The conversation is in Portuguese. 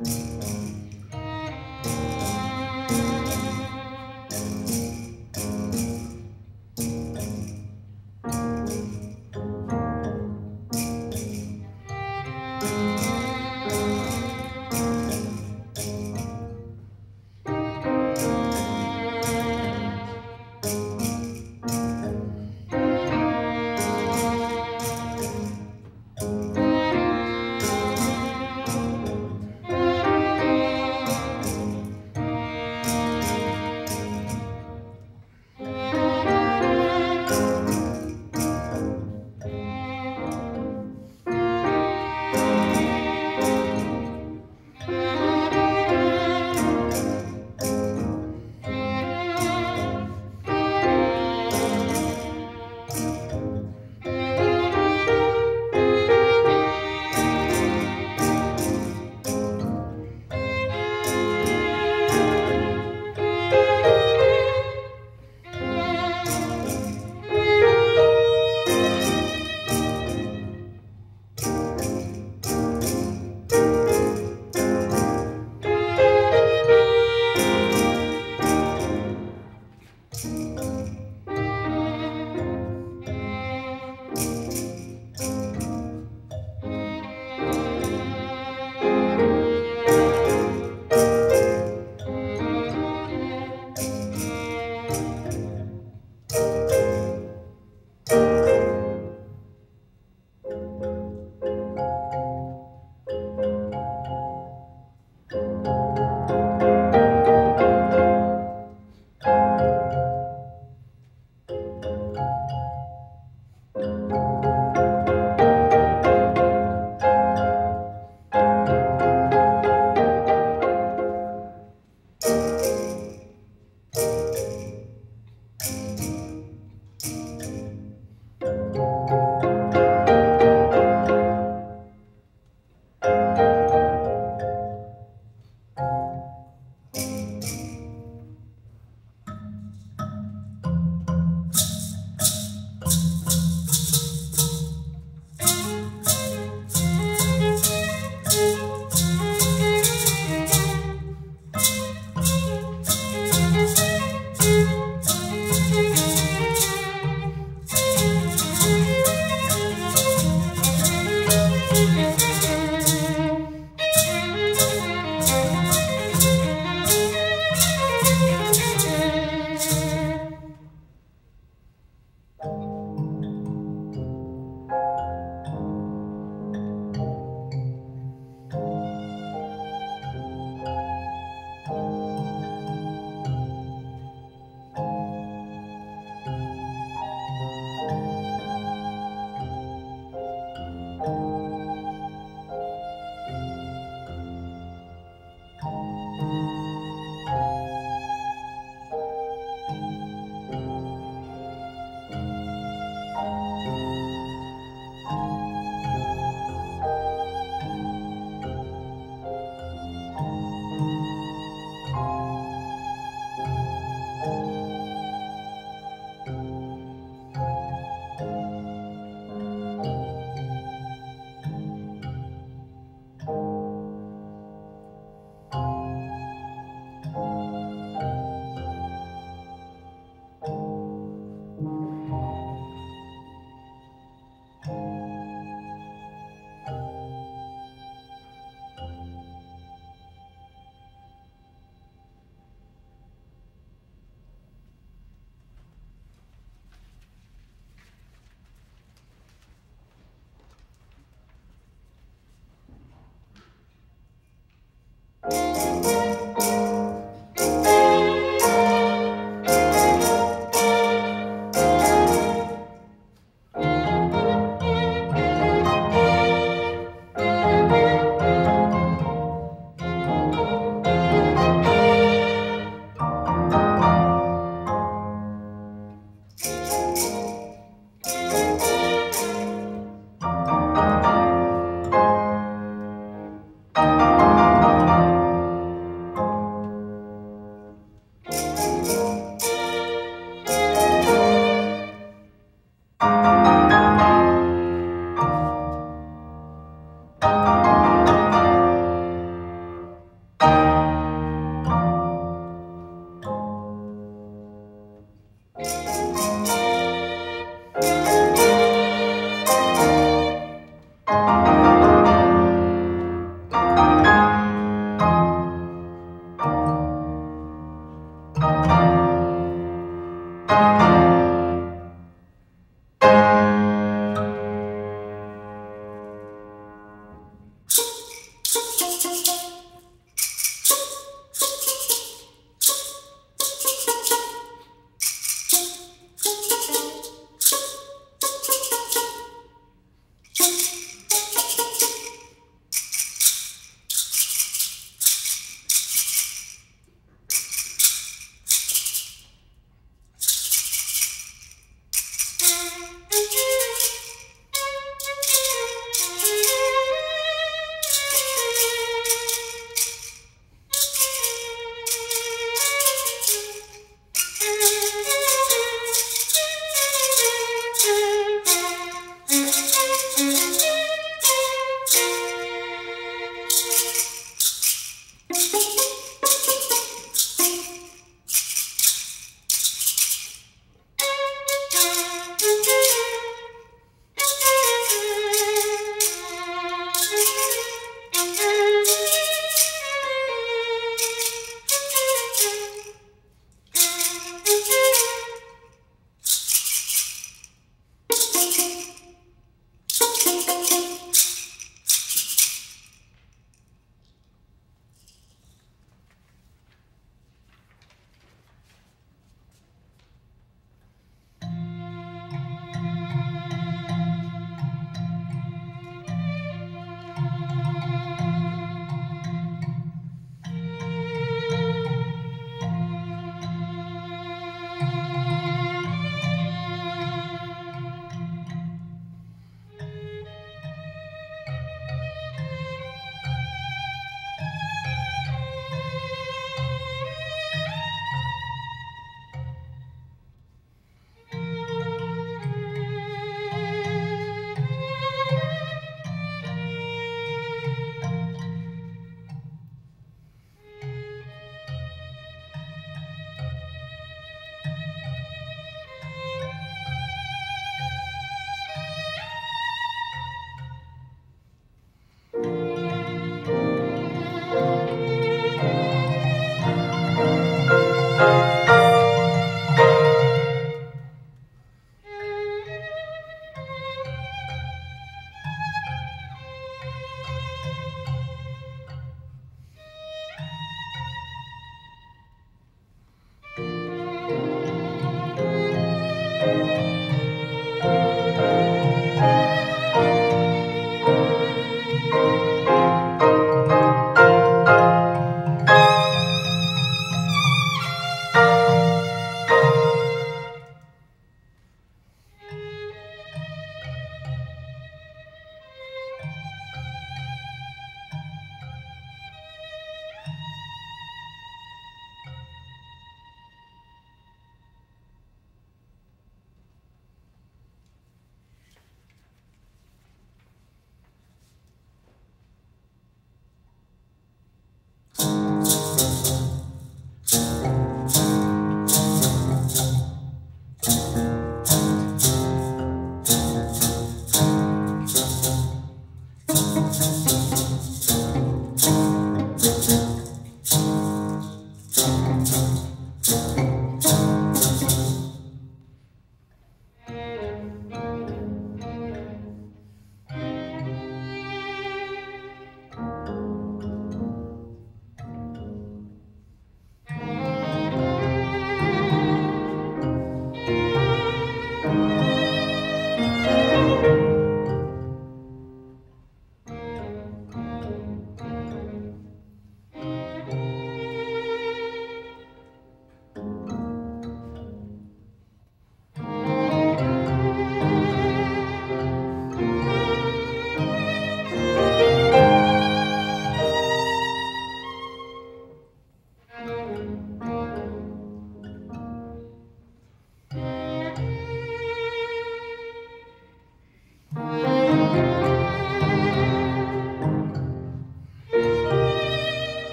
Música